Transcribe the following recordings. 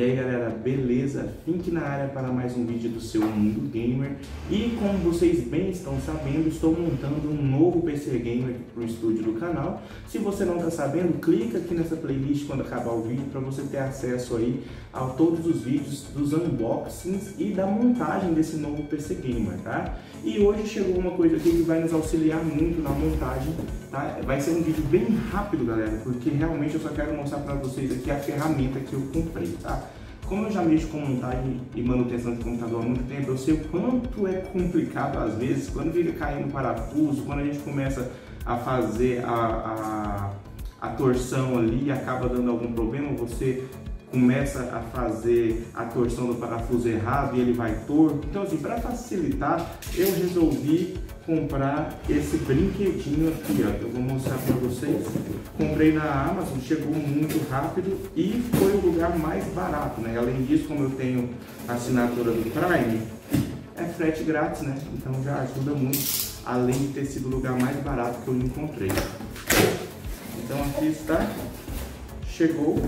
E aí galera, beleza? Fique na área para mais um vídeo do seu Mundo Gamer E como vocês bem estão sabendo, estou montando um novo PC Gamer para o estúdio do canal Se você não está sabendo, clica aqui nessa playlist quando acabar o vídeo para você ter acesso aí a todos os vídeos dos unboxings e da montagem desse novo PC Gamer, tá? E hoje chegou uma coisa aqui que vai nos auxiliar muito na montagem, tá? Vai ser um vídeo bem rápido, galera, porque realmente eu só quero mostrar para vocês aqui a ferramenta que eu comprei, tá? Como eu já mexo com montagem e manutenção de computador há muito tempo, eu sei o quanto é complicado às vezes, quando fica caindo parafuso, quando a gente começa a fazer a, a, a torção ali acaba dando algum problema, você começa a fazer a torção do parafuso errado e ele vai torto. Então assim, para facilitar, eu resolvi comprar esse brinquedinho aqui, ó, que eu vou mostrar para vocês. Comprei na Amazon, chegou muito rápido e foi o lugar mais barato, né? Além disso, como eu tenho assinatura do Prime, é frete grátis, né? Então já ajuda muito, além de ter sido o lugar mais barato que eu encontrei. Então aqui está, chegou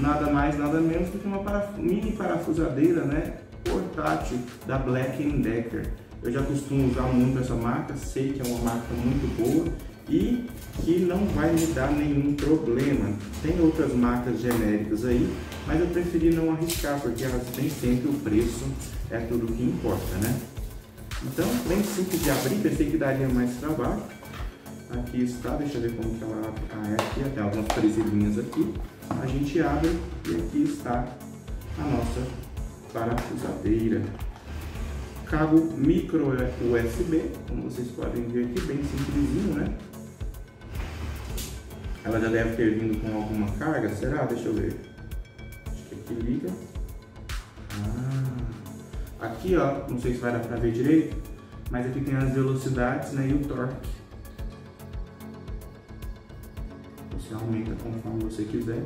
nada mais, nada menos do que uma paraf mini parafusadeira, né? Portátil da Black Decker. Eu já costumo usar muito essa marca, sei que é uma marca muito boa e que não vai me dar nenhum problema. Tem outras marcas genéricas aí, mas eu preferi não arriscar, porque elas têm sempre o preço, é tudo que importa, né? Então, bem simples de abrir, pensei que daria mais trabalho. Aqui está, deixa eu ver como que ela é aqui, tem algumas parecidinhas aqui. A gente abre e aqui está a nossa parafusadeira cabo micro USB, como vocês podem ver aqui, bem simplesinho, né? Ela já deve ter vindo com alguma carga, será? Deixa eu ver. Acho que aqui liga. Ah, aqui ó, não sei se vai dar pra ver direito, mas aqui tem as velocidades né, e o torque. Você aumenta conforme você quiser.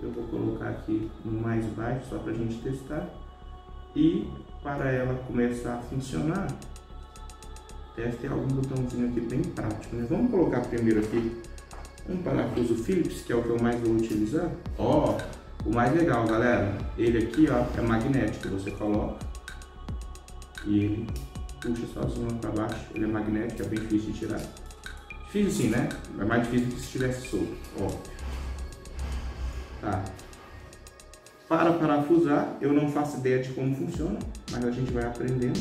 Eu vou colocar aqui no mais baixo só pra gente testar. E para ela começar a funcionar, deve ter algum botãozinho aqui bem prático. Né? Vamos colocar primeiro aqui um parafuso Phillips, que é o que eu mais vou utilizar. Ó, o mais legal, galera, ele aqui ó, é magnético, você coloca e ele puxa sozinho para baixo. Ele é magnético, é bem difícil de tirar. Difícil sim, né? É mais difícil que se estivesse solto, ó. Tá, para parafusar, eu não faço ideia de como funciona, mas a gente vai aprendendo.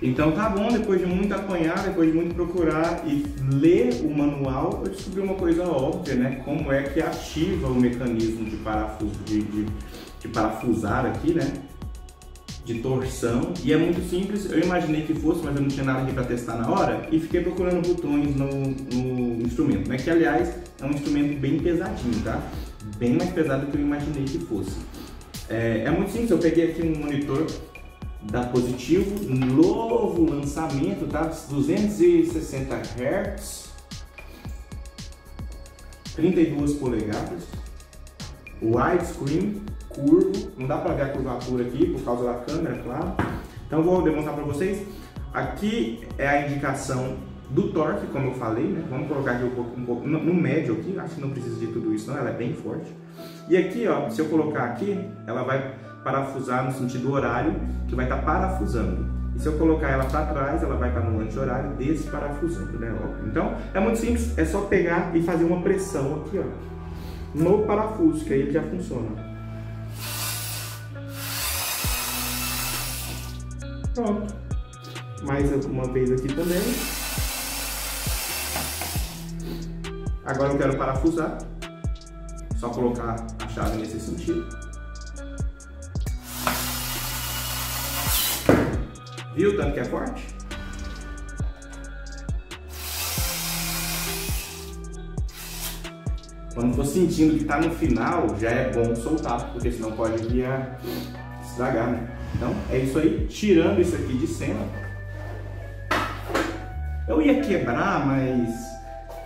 Então tá bom, depois de muito apanhar, depois de muito procurar e ler o manual, eu descobri uma coisa óbvia, né? Como é que ativa o mecanismo de, parafuso, de, de, de parafusar aqui, né? De torção. E é muito simples, eu imaginei que fosse, mas eu não tinha nada aqui para testar na hora. E fiquei procurando botões no, no instrumento, né? Que aliás é um instrumento bem pesadinho, tá? Bem mais pesado do que eu imaginei que fosse. É, é muito simples, eu peguei aqui um monitor da Positivo, novo lançamento, tá? 260 Hz, 32 polegadas, widescreen, curvo, não dá para ver a curvatura aqui por causa da câmera, claro. Então vou demonstrar para vocês. Aqui é a indicação do torque, como eu falei, né? Vamos colocar aqui um pouco, um pouco no, no, médio aqui, acho que não precisa de tudo isso, não, ela é bem forte. E aqui, ó, se eu colocar aqui, ela vai parafusar no sentido horário, que vai estar tá parafusando. E se eu colocar ela para trás, ela vai estar tá no anti-horário desparafusando, né? Então, é muito simples, é só pegar e fazer uma pressão aqui, ó, no parafuso, que aí ele já funciona. Pronto. Mais uma vez aqui também. Agora eu quero parafusar. Só colocar a chave nesse sentido. Viu tanto que é forte? Quando for sentindo que está no final, já é bom soltar, porque senão pode vir a estragar, né? Então é isso aí, tirando isso aqui de cena. Eu ia quebrar, mas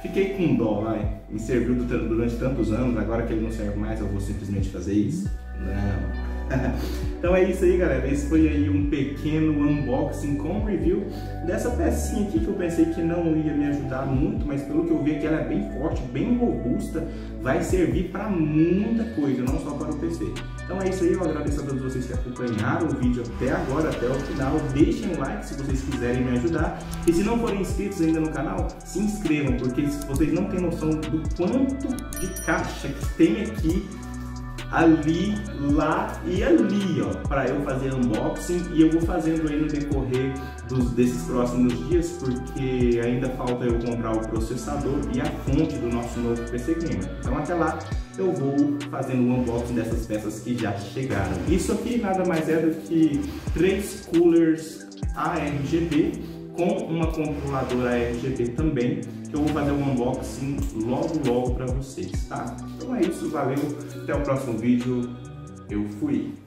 fiquei com dó, vai. Me serviu durante tantos anos, agora que ele não serve mais, eu vou simplesmente fazer isso? Não. então é isso aí, galera. Esse foi aí um pequeno unboxing com review dessa pecinha aqui que eu pensei que não ia me ajudar muito, mas pelo que eu vi aqui ela é bem forte, bem robusta, vai servir para muita coisa, não só para o PC. Então é isso aí, eu agradeço a todos vocês que acompanharam o vídeo até agora, até o final. Deixem um like se vocês quiserem me ajudar. E se não forem inscritos ainda no canal, se inscrevam, porque vocês não têm noção do quanto de caixa que tem aqui ali, lá e ali, ó, para eu fazer unboxing e eu vou fazendo aí no decorrer dos, desses próximos dias, porque ainda falta eu comprar o processador e a fonte do nosso novo PC Gamer. Então até lá eu vou fazendo o unboxing dessas peças que já chegaram. Isso aqui nada mais é do que três coolers ARGB com uma controladora RGB também, que eu vou fazer um unboxing logo logo para vocês, tá? Então é isso, valeu, até o próximo vídeo, eu fui!